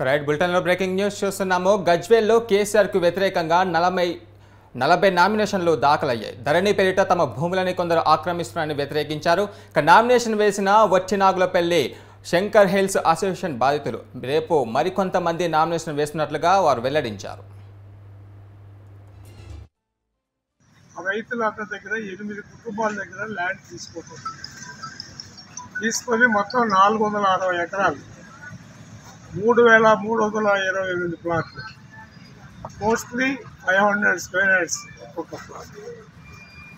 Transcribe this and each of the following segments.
Right బులెటిన్లో breaking news చూస్తున్నాము. గజ్వేల్లో కేసీఆర్కు వ్యతిరేకంగా నలభై నలభై నామినేషన్లు దాఖలయ్యాయి. ధరణి పేరిట తమ భూములని కొందరు ఆక్రమిస్తున్నారని వ్యతిరేకించారు. ఇక నామినేషన్ వేసిన వట్టినాగులపల్లి శంకర్ హిల్స్ అసోసియేషన్ బాధితులు రేపు మరికొంతమంది నామినేషన్ వేస్తున్నట్లుగా వారు వెల్లడించారు. రైతుల దగ్గర ఎనిమిది కుటుంబాల దగ్గర ల్యాండ్ తీసుకోకుండా తీసుకొని మొత్తం నాలుగు వందల అరవై ఎకరాలు మూడు వేల మూడు వందల ఇరవై ఎనిమిది ప్లాట్లు. Mostly five hundred square yards ఒక్కొక్క ప్లాట్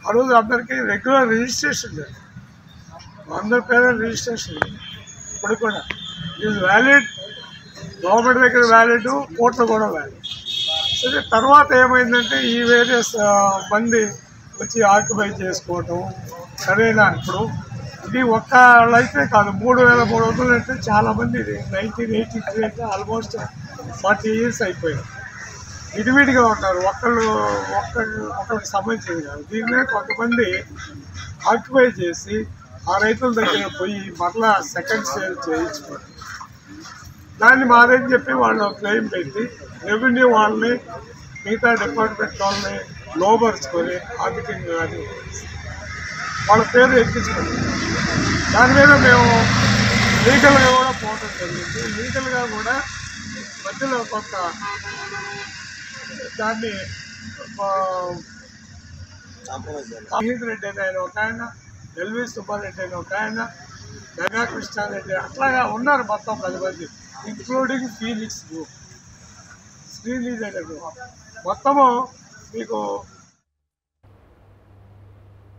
ఆ రోజు అందరికీ రెగ్యులర్ రిజిస్ట్రేషన్ లేదు. అందరి పేరు రిజిస్ట్రేషన్ లేదు. ఇప్పుడు కూడా ఇది వ్యాలిడ్ గవర్నమెంట్ దగ్గర వ్యాలిడ్ కోర్టులో కూడా వ్యాలిడ్ సరే తర్వాత ఏమైందంటే ఈ వేరియస్ మంది వచ్చి ఆక్యుపై చేసుకోవటం సరేనా ఇప్పుడు ఇది ఒక్క అయితే కాదు మూడు వేల మూడు వందలు అంటే చాలా మంది ఇది. నైన్టీన్ ఎయిటీ త్రీ అంటే ఆల్మోస్ట్ ఫార్టీ ఇయర్స్ అయిపోయింది. విడివిడిగా ఉన్నారు. ఒకళ్ళు ఒక్కళ్ళు ఒకరికి సంబంధించింది కాదు. దీన్నే కొంతమంది ఆక్యుపై చేసి ఆ రైతుల దగ్గర పోయి మరలా సెకండ్ సేల్ చేయించుకోండి దాన్ని మాదని చెప్పి వాళ్ళు క్లెయిమ్ పెట్టి రెవెన్యూ వాళ్ళని మిగతా డిపార్ట్మెంట్ వాళ్ళని లోబరుచుకొని ఆర్థికంగా కానీ వాళ్ళ పేరు ఎక్కించుకోండి దాని మీద మేము లీగల్గా కూడా పోవడం జరిగింది. లీగల్గా కూడా మధ్యలో కొంత దాన్ని అహిత్ రెడ్డి అని ఆయన ఒక ఆయన ఎల్వి సుబ్బారెడ్డి అని ఒక ఆయన గంగా కృష్ణారెడ్డి అట్లాగా ఉన్నారు మొత్తం పది మంది ఇంక్లూడింగ్ ఫీనిక్స్ గ్రూప్ శ్రీనిధి అనే గ్రూప్ మొత్తము మీకు